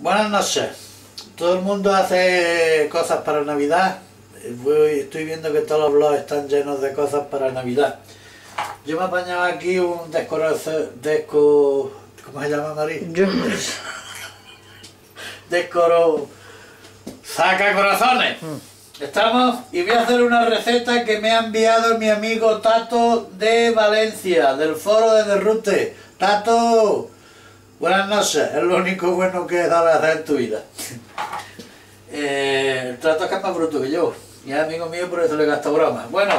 Buenas noches. Todo el mundo hace cosas para Navidad. Estoy viendo que todos los blogs están llenos de cosas para Navidad. Yo me he apañado aquí un descoro... Desco, ¿Cómo se llama, María? Yo, Descoro... Saca corazones. Estamos y voy a hacer una receta que me ha enviado mi amigo Tato de Valencia, del foro de Derrute. Tato, buenas noches. Es lo único bueno que sabes hacer en tu vida. Eh, el trato es que es más bruto que yo. Y es amigo mío, por eso le gasto bromas. Bueno,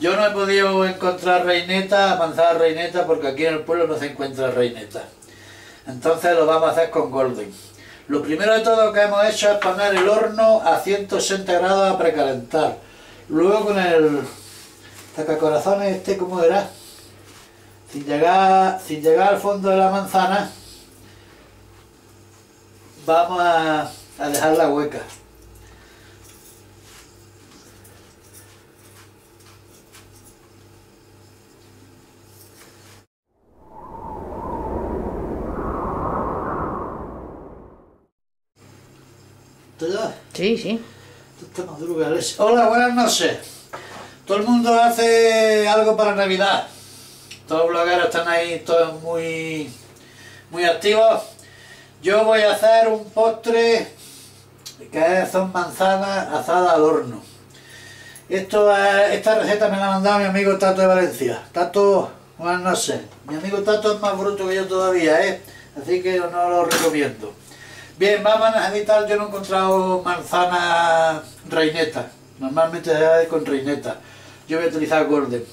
yo no he podido encontrar reineta, manzana reineta, porque aquí en el pueblo no se encuentra reineta. Entonces lo vamos a hacer con golden. Lo primero de todo que hemos hecho es poner el horno a 160 grados a precalentar. Luego con el sacacorazones este, ¿cómo era? Sin llegar, sin llegar al fondo de la manzana, vamos a, a dejar la hueca. ¿Te da? sí, sí. Hola, buenas noches. Todo el mundo hace algo para Navidad. Todos los blogueros están ahí, todos muy, muy activos. Yo voy a hacer un postre que son manzanas asadas al horno. Esta receta me la ha mandado mi amigo Tato de Valencia. Tato, buenas noches. Mi amigo Tato es más bruto que yo todavía, ¿eh? Así que no lo recomiendo. Bien, vamos a necesitar, yo no he encontrado manzana reineta. Normalmente se hace con reineta. Yo voy a utilizar golden.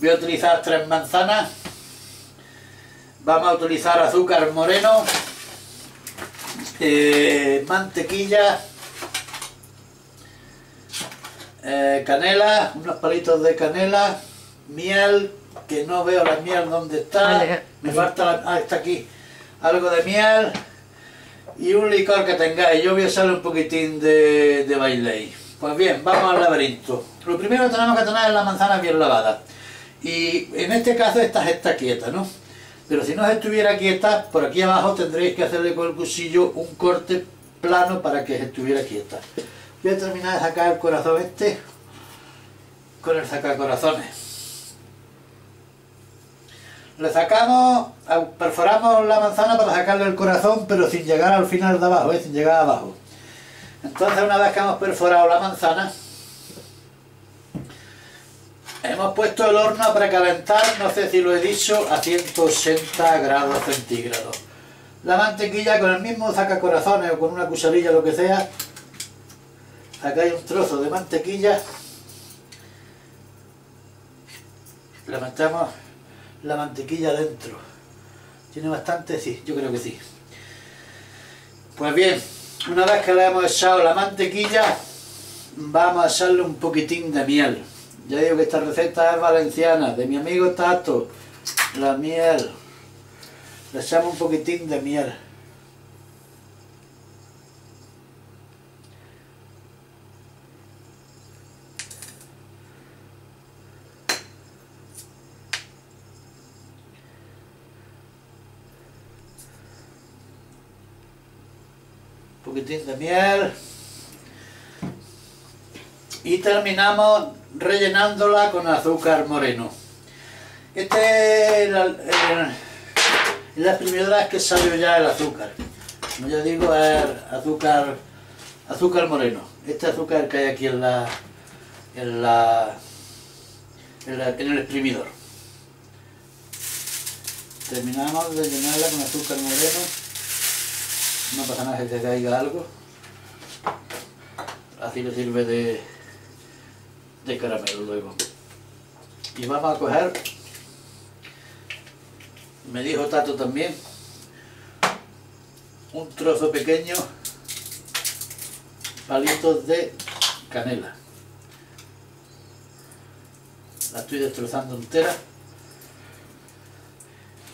Voy a utilizar tres manzanas. Vamos a utilizar azúcar moreno. eh, mantequilla. eh, canela, unos palitos de canela. Miel, que no veo la miel donde está. Vale, Me falta, la- ah, está aquí. Algo de miel y un licor que tengáis. Yo voy a echarle un poquitín de, de bailey. Pues bien, vamos al laberinto. Lo primero que tenemos que tener es la manzana bien lavada. Y en este caso esta está quieta, ¿no? Pero si no estuviera quieta, por aquí abajo tendréis que hacerle con el cuchillo un corte plano para que estuviera quieta. Voy a terminar de sacar el corazón este con el sacacorazones. Le sacamos, perforamos la manzana para sacarle el corazón, pero sin llegar al final de abajo, ¿eh? sin llegar abajo. Entonces una vez que hemos perforado la manzana, hemos puesto el horno a precalentar, no sé si lo he dicho, a 180 grados centígrados. La mantequilla con el mismo sacacorazones o con una cucharilla, lo que sea, sacáis un trozo de mantequilla, le metemos la mantequilla dentro. ¿Tiene bastante? Sí, yo creo que sí. Pues bien, una vez que le hemos echado la mantequilla, vamos a echarle un poquitín de miel. Ya digo que esta receta es valenciana, de mi amigo Tato. La miel. Le echamos un poquitín de miel. Un poquitín de miel. Y terminamos rellenándola con azúcar moreno. Este es la, es la primera vez que salió ya el azúcar. Como ya digo, es azúcar, azúcar moreno. Este azúcar que hay aquí en la, en la, en, el exprimidor. Terminamos de llenarla con azúcar moreno. No pasa nada que se caiga algo. Así le sirve de, de caramelo luego. Y vamos a coger, me dijo Tato también, un trozo pequeño, palitos de canela. La estoy destrozando entera.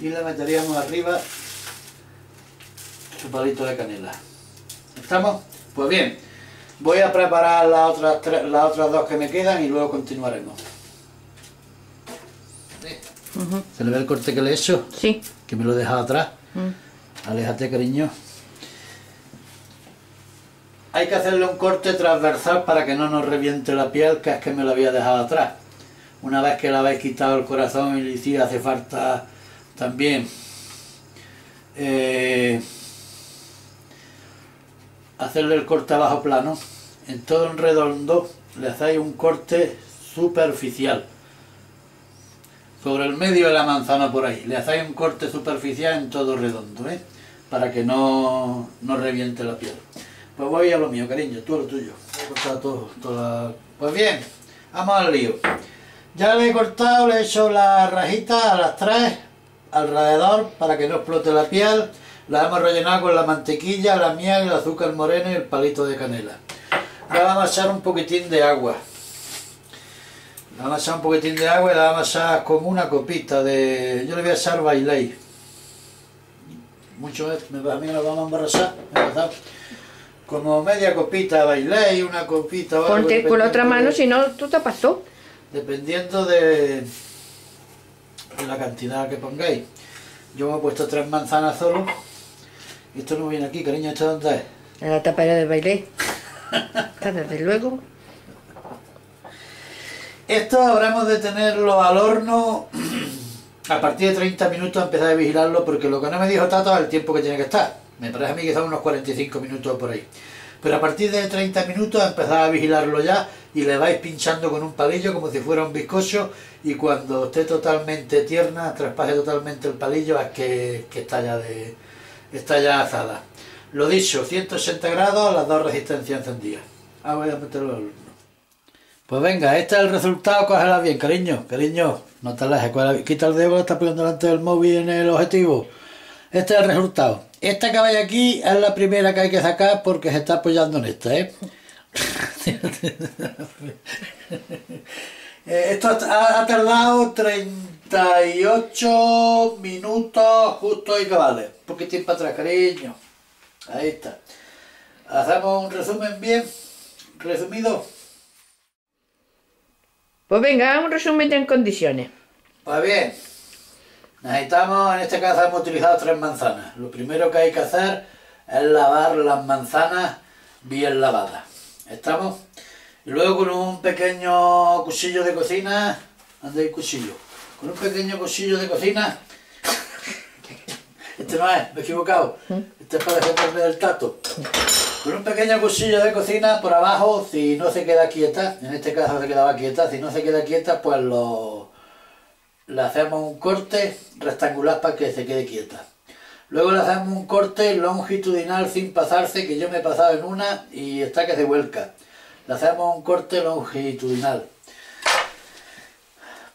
Y le meteríamos arriba su palito de canela. ¿Estamos? Pues bien, voy a preparar las otras, tres- las otras dos que me quedan y luego continuaremos. Ujú. ¿Se le ve el corte que le he hecho? Sí. Que me lo he dejado atrás. Mm. Aléjate, cariño. hay que hacerle un corte transversal para que no nos reviente la piel, que es que me lo había dejado atrás. Una vez que le habéis quitado el corazón y si hace falta también eh, hacerle el corte a bajo plano, en todo en redondo le hacéis un corte superficial sobre el medio de la manzana por ahí, le hacéis un corte superficial en todo redondo, ¿eh? para que no, no reviente la piel. Pues voy a lo mío, cariño, tú a lo tuyo. He cortado todo, toda... Pues bien, vamos al lío. Ya le he cortado, le he hecho la rajita a las tres alrededor para que no explote la piel. La hemos rellenado con la mantequilla, la miel, el azúcar moreno y el palito de canela. Le vamos a echar un poquitín de agua. Le vamos a echar un poquitín de agua y le vamos a echar como una copita de... Yo le voy a echar bailey. Mucho, me, a mí me lo vamos a embarazar como media copita bailé y una copita... Ponte con la otra mano, si no, tú te pasó. Dependiendo de, de, la cantidad que pongáis. Yo me he puesto tres manzanas solo. Esto no viene aquí, cariño, ¿esto dónde es? En la tapera del baile. desde luego. Esto habremos de tenerlo al horno a partir de 30 minutos empezar a vigilarlo porque lo que no me dijo Tato es el tiempo que tiene que estar. Me parece a mí que son unos 45 minutos por ahí. Pero a partir de 30 minutos empezad a vigilarlo ya y le vais pinchando con un palillo como si fuera un bizcocho y cuando esté totalmente tierna, traspase totalmente el palillo es que, está, ya de, está ya asada. Lo dicho, 180 grados, las dos resistencias encendidas. Ah, voy a meterlo al horno. Pues venga, este es el resultado, cógela bien, cariño, cariño, no te alejes, quita el dedo que está poniendo delante del móvil en el objetivo. Este es el resultado. Esta que hay aquí es la primera que hay que sacar porque se está apoyando en esta, ¿eh? eh esto ha, tardado 38 minutos justo y cabales. Un poquitín para atrás, cariño. Ahí está. Hacemos un resumen bien resumido. Pues venga, un resumen en condiciones. Pues bien. Necesitamos, en este caso hemos utilizado tres manzanas. Lo primero que hay que hacer es lavar las manzanas bien lavadas. ¿Estamos? Y luego con un pequeño cuchillo de cocina, ¿dónde hay cuchillo? Con un pequeño cuchillo de cocina, este no es, me he equivocado, este es para defenderme del tato. Con un pequeño cuchillo de cocina por abajo, si no se queda quieta, en este caso se quedaba quieta, si no se queda quieta, pues lo le hacemos un corte rectangular para que se quede quieta. Luego le hacemos un corte longitudinal sin pasarse, que yo me he pasado en una y está que se vuelca. Le hacemos un corte longitudinal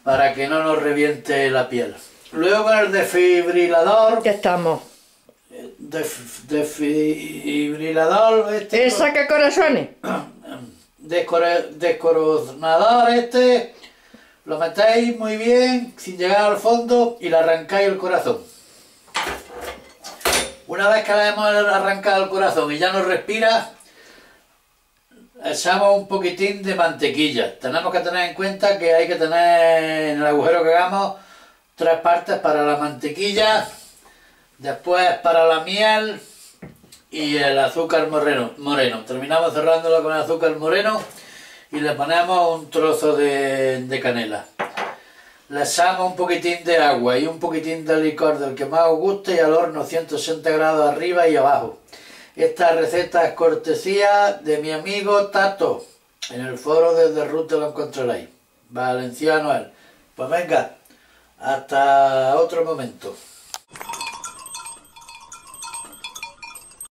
para que no nos reviente la piel. Luego con el desfibrilador... Ya estamos. desfibrilador... Este, ¿Esa que corazones? Descorazonador este lo metéis muy bien, sin llegar al fondo, y le arrancáis el corazón. Una vez que le hemos arrancado el corazón y ya no respira, echamos un poquitín de mantequilla. Tenemos que tener en cuenta que hay que tener en el agujero que hagamos tres partes para la mantequilla, después para la miel y el azúcar moreno. moreno. Terminamos cerrándolo con el azúcar moreno y le ponemos un trozo de, canela. Le echamos un poquitín de agua y un poquitín de licor del que más os guste y al horno 160 grados arriba y abajo. Esta receta es cortesía de mi amigo Tato. En el foro desde Rute lo encontraréis. Valenciano él. Pues venga, hasta otro momento.